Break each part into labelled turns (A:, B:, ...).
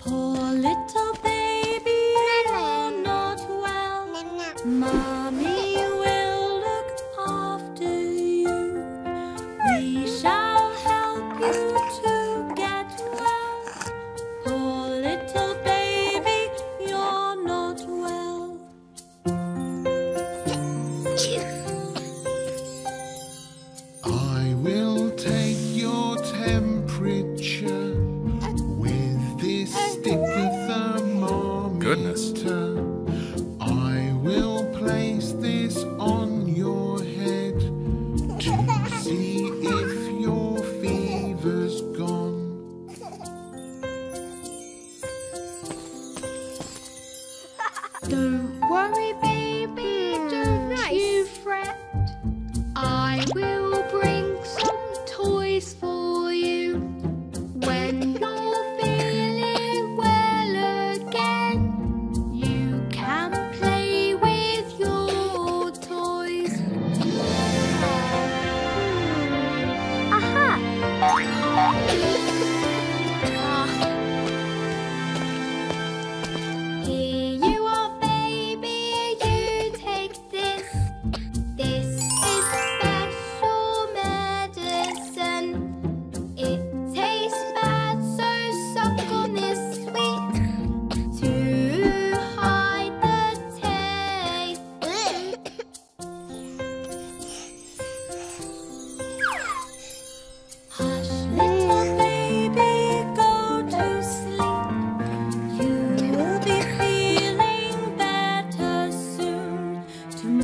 A: Poor little
B: Don't worry,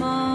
A: Tomorrow